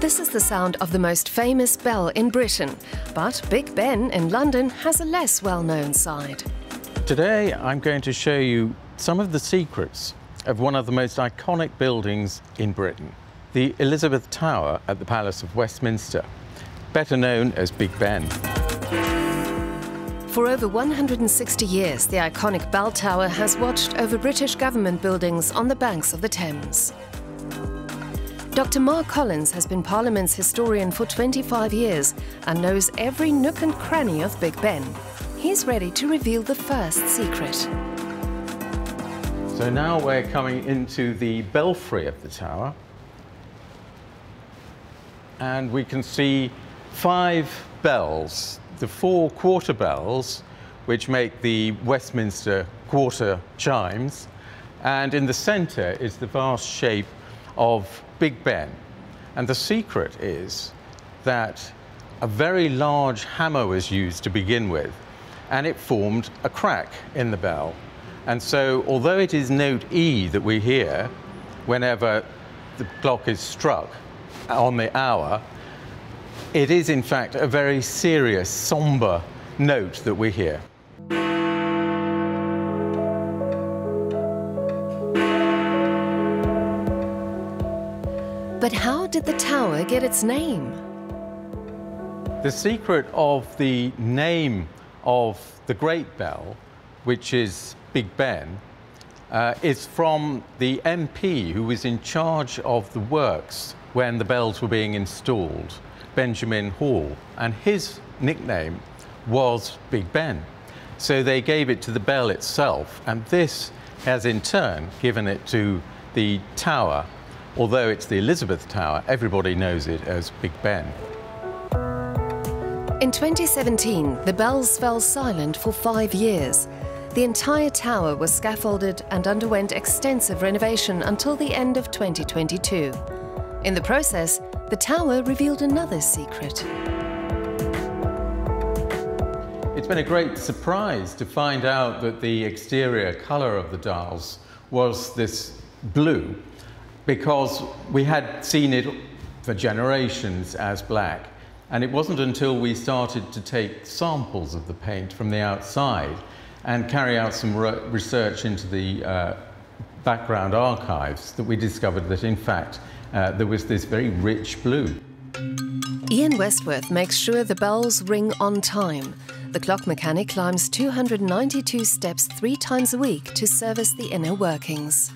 This is the sound of the most famous bell in Britain, but Big Ben in London has a less well-known side. Today I'm going to show you some of the secrets of one of the most iconic buildings in Britain, the Elizabeth Tower at the Palace of Westminster, better known as Big Ben. For over 160 years, the iconic bell tower has watched over British government buildings on the banks of the Thames. Dr. Mark Collins has been Parliament's historian for 25 years and knows every nook and cranny of Big Ben. He's ready to reveal the first secret. So now we're coming into the belfry of the tower. And we can see five bells, the four quarter bells, which make the Westminster quarter chimes. And in the centre is the vast shape of Big Ben. And the secret is that a very large hammer was used to begin with, and it formed a crack in the bell. And so, although it is note E that we hear whenever the clock is struck on the hour, it is in fact a very serious, somber note that we hear. But how did the tower get its name? The secret of the name of the Great Bell, which is Big Ben, uh, is from the MP who was in charge of the works when the bells were being installed, Benjamin Hall, and his nickname was Big Ben. So they gave it to the bell itself, and this has in turn given it to the tower Although it's the Elizabeth Tower, everybody knows it as Big Ben. In 2017, the bells fell silent for five years. The entire tower was scaffolded and underwent extensive renovation until the end of 2022. In the process, the tower revealed another secret. It's been a great surprise to find out that the exterior colour of the dials was this blue because we had seen it for generations as black. And it wasn't until we started to take samples of the paint from the outside and carry out some re research into the uh, background archives that we discovered that, in fact, uh, there was this very rich blue. Ian Westworth makes sure the bells ring on time. The clock mechanic climbs 292 steps three times a week to service the inner workings.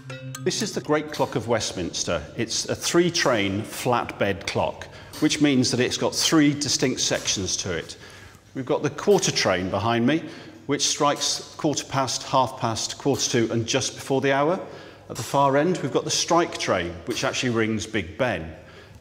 This is the Great Clock of Westminster. It's a three-train flatbed clock, which means that it's got three distinct sections to it. We've got the quarter train behind me, which strikes quarter past, half past, quarter to, and just before the hour. At the far end, we've got the strike train, which actually rings Big Ben.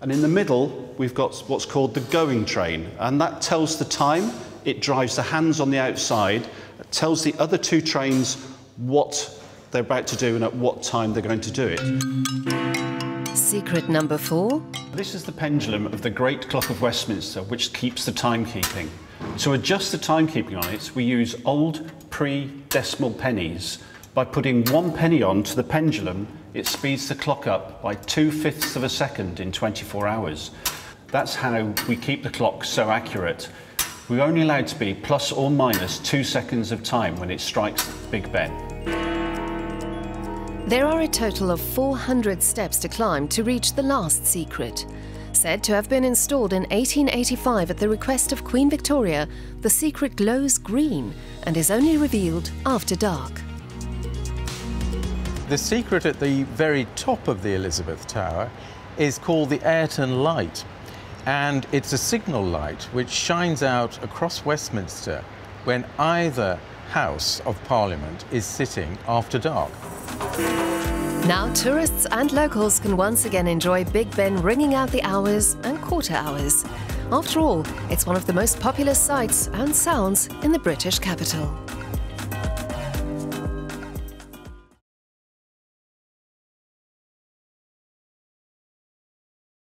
And in the middle, we've got what's called the going train, and that tells the time. It drives the hands on the outside, tells the other two trains what they're about to do and at what time they're going to do it. Secret number four. This is the pendulum of the Great Clock of Westminster, which keeps the timekeeping. To adjust the timekeeping on it, we use old pre-decimal pennies. By putting one penny on to the pendulum, it speeds the clock up by two-fifths of a second in 24 hours. That's how we keep the clock so accurate. We're only allowed to be plus or minus two seconds of time when it strikes Big Ben. There are a total of 400 steps to climb to reach the last secret. Said to have been installed in 1885 at the request of Queen Victoria, the secret glows green and is only revealed after dark. The secret at the very top of the Elizabeth Tower is called the Ayrton Light, and it's a signal light which shines out across Westminster when either House of Parliament is sitting after dark. Now tourists and locals can once again enjoy Big Ben ringing out the hours and quarter hours. After all, it's one of the most popular sights and sounds in the British capital.